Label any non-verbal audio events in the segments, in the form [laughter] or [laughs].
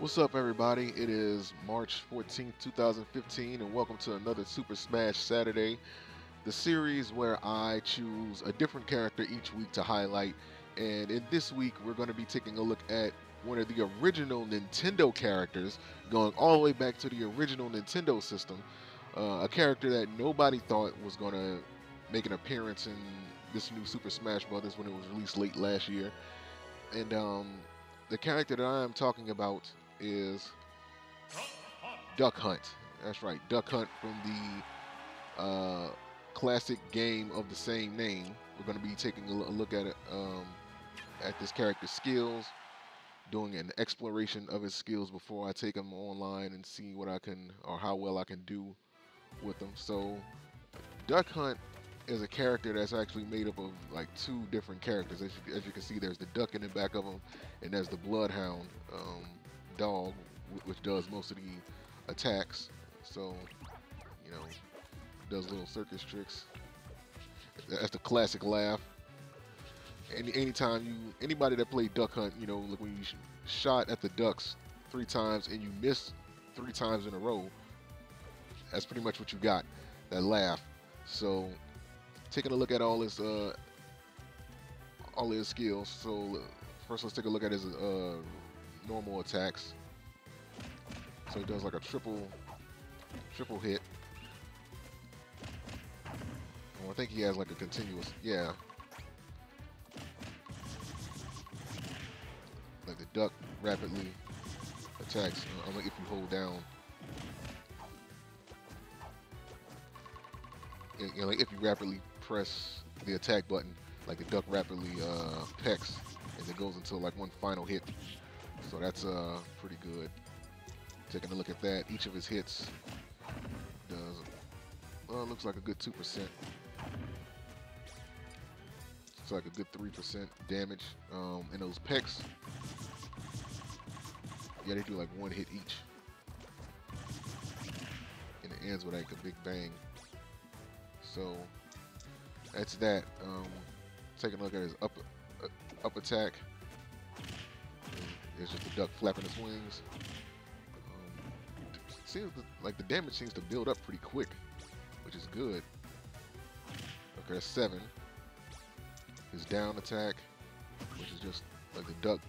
What's up, everybody? It is March 14th, 2015, and welcome to another Super Smash Saturday, the series where I choose a different character each week to highlight. And in this week, we're going to be taking a look at one of the original Nintendo characters, going all the way back to the original Nintendo system. Uh, a character that nobody thought was going to make an appearance in this new Super Smash Bros. when it was released late last year. And um, the character that I am talking about is Duck Hunt. That's right, Duck Hunt from the uh, classic game of the same name. We're going to be taking a look at it, um, at this character's skills, doing an exploration of his skills before I take him online and see what I can or how well I can do with them. So, Duck Hunt is a character that's actually made up of like two different characters. As you, as you can see, there's the duck in the back of him, and there's the bloodhound. Um, dog, which does most of the attacks. So, you know, does little circus tricks. That's the classic laugh. Any anytime you anybody that played Duck Hunt, you know, like when you shot at the ducks three times and you miss three times in a row, that's pretty much what you got. That laugh. So, taking a look at all his uh, all his skills. So first, let's take a look at his uh, normal attacks. So he does like a triple, triple hit. Oh, I think he has like a continuous, yeah. Like the duck rapidly attacks, uh, if you hold down. You know, like if you rapidly press the attack button, like the duck rapidly uh, pecks, and it goes until like one final hit. So that's uh, pretty good. Taking a look at that, each of his hits does, well, looks like a good 2%. It's like a good 3% damage. Um, and those pecks, yeah, they do like one hit each. And it ends with like a big bang. So that's that. Um, taking a look at his up, uh, up attack. It's just the duck flapping its wings. Um, seems like the damage seems to build up pretty quick, which is good. Okay, that's seven. His down attack, which is just like the duck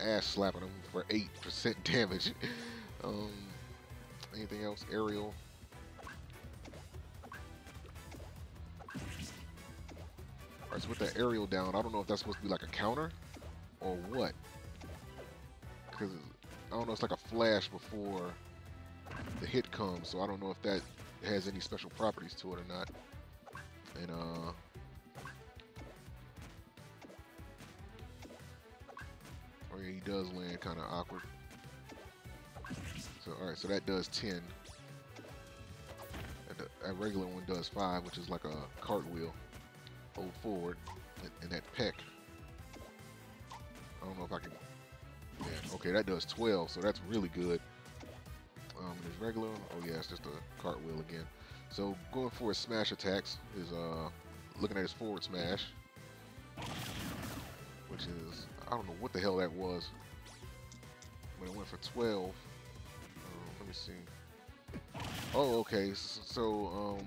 ass slapping him for 8% [laughs] damage. um, anything else? Aerial. So with the aerial down, I don't know if that's supposed to be like a counter or what. Because I don't know, it's like a flash before the hit comes, so I don't know if that has any special properties to it or not. And uh Oh yeah, he does land kind of awkward. So alright, so that does 10. And that regular one does 5, which is like a cartwheel hold forward and, that peck. I don't know if I can. Yeah, okay, that does 12, so that's really good. Um, his regular. Oh yeah, it's just a cartwheel again. So going for his smash attacks is uh looking at his forward smash, which is I don't know what the hell that was. But it went for 12. Uh, let me see. Oh, okay. So,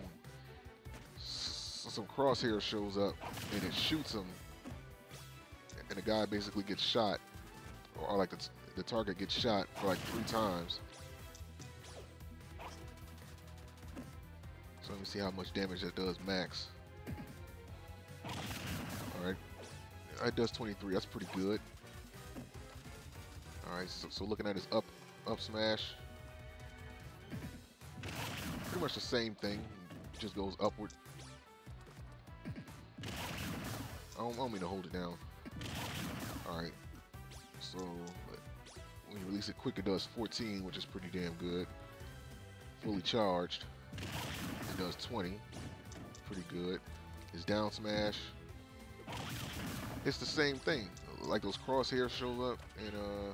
so some crosshair shows up and it shoots him, and the guy basically gets shot, or like the, the target gets shot for like three times. So let me see how much damage that does max. Alright. That does 23. That's pretty good. Alright, so, so looking at his up up smash. Pretty much the same thing. Just goes upward. Don't want me to hold it down. Alright. So, when you release it quick, it does 14, which is pretty damn good. Fully charged, it does 20. Pretty good. His down smash, it's the same thing. Like those crosshairs show up, and uh,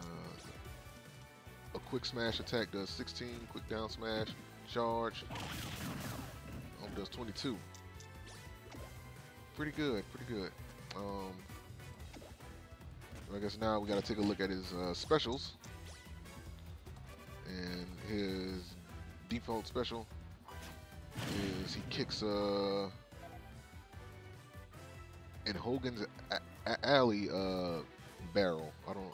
uh, a quick smash attack does 16, quick down smash, charge, does 22. pretty good, pretty good. Um, I guess now we got to take a look at his uh, specials. And his default special is he kicks uh in Hogan's alley uh barrel. I don't.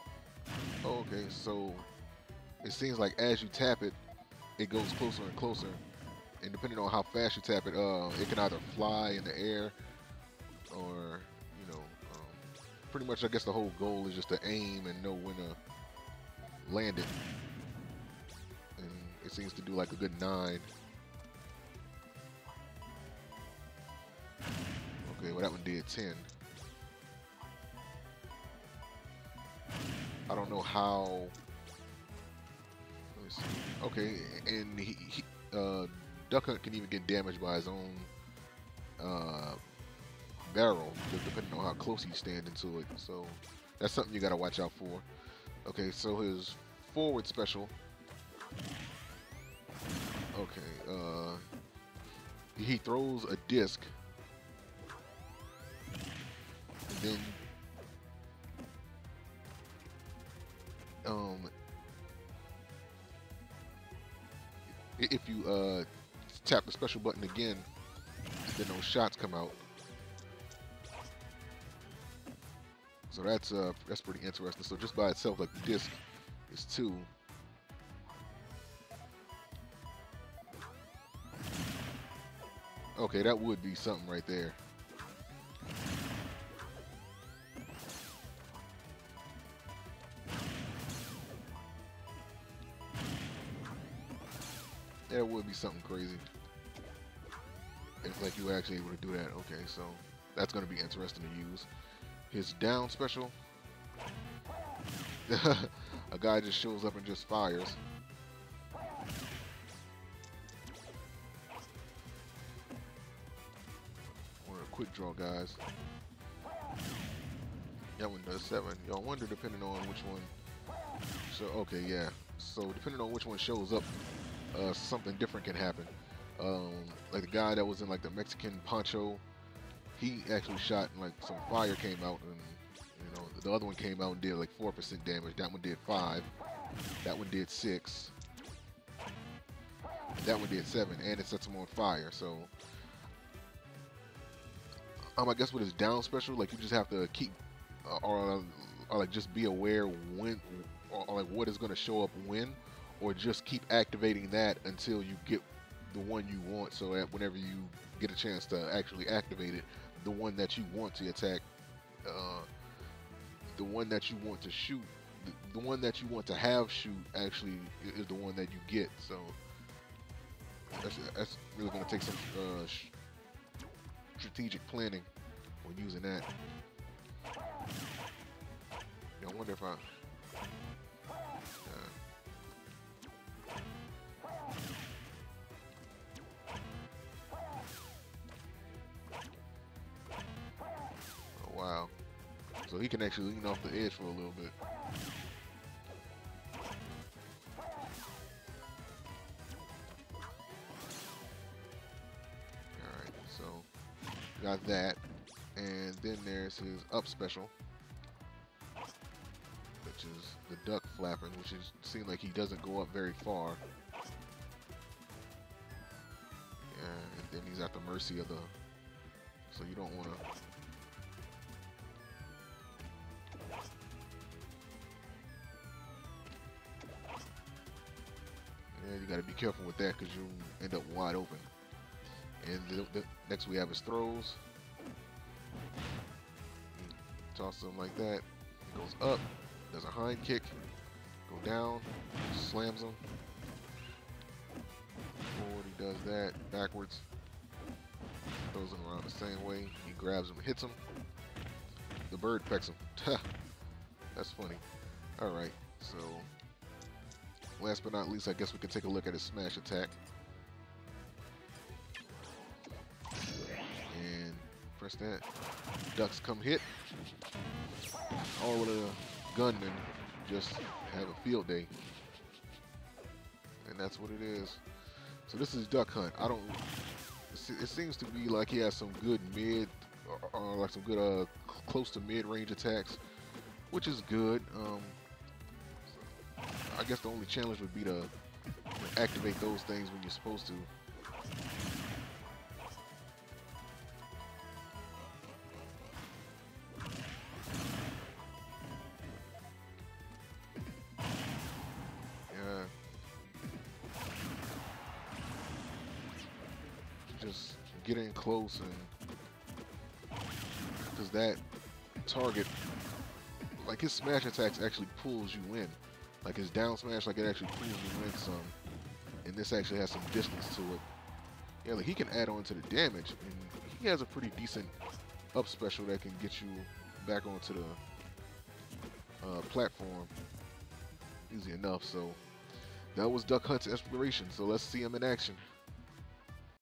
Oh, okay. So it seems like as you tap it, it goes closer and closer. And depending on how fast you tap it, uh, it can either fly in the air or, you know, um, pretty much I guess the whole goal is just to aim and know when to land it. And it seems to do like a good nine. Okay, well that one did 10. I don't know how. Okay, and he, he uh, Duck Hunt can even get damaged by his own uh, barrel, depending on how close he's standing to it. So that's something you got to watch out for. Okay, so his forward special. Okay, uh, he throws a disc, the special button again, then those shots come out. So that's uh, that's pretty interesting. So just by itself, like the disc is two. Okay, that would be something right there. That would be something crazy. If like you were actually able to do that. Okay, so that's going to be interesting to use. His down special. [laughs] a guy just shows up and just fires. Or a quick draw, guys. That one does seven. Y'all wonder depending on which one. So okay, yeah. So depending on which one shows up, uh, something different can happen. Um, like the guy that was in like the Mexican poncho, he actually shot and like some fire came out and you know the other one came out and did like four percent damage. That one did five. That one did six. That one did seven, and it sets him on fire. So, um, I guess with his down special, like you just have to keep, uh, or, or like just be aware when, or, or like what is going to show up when or just keep activating that until you get the one you want so whenever you get a chance to actually activate it the one that you want to attack uh, the one that you want to shoot the, the, one that you want to have shoot actually is the one that you get so that's, that's really going to take some uh, strategic planning when using that. I wonder if I He can actually lean off the edge for a little bit. Alright, so got that. And then there's his up special. Which is the duck flapping, which is seems like he doesn't go up very far. and then he's at the mercy of the so you don't want to got to be careful with that because you end up wide open. And the, the, next we have his throws. Toss them like that. Goes up. Does a hind kick. Go down. Slams him. Forward, he does that. Backwards. Throws him around the same way. He grabs him, hits him. The bird pecks him. [laughs] That's funny. All right, so last but not least, I guess we can take a look at his smash attack. And press that. Ducks come hit. Or with a gunman just have a field day. And that's what it is. So this is Duck Hunt. I don't. It seems to be like he has some good mid uh, like some good uh, close to mid-range attacks, which is good. Um, I guess the only challenge would be to activate those things when you're supposed to. Yeah. Just get in close and because that target like his smash attacks actually pulls you in like his down smash, like it actually you in some, and this actually has some distance to it. Yeah, like he can add on to the damage, and he has a pretty decent up special that can get you back onto the uh, platform easy enough. So that was Duck Hunt's exploration. So let's see him in action.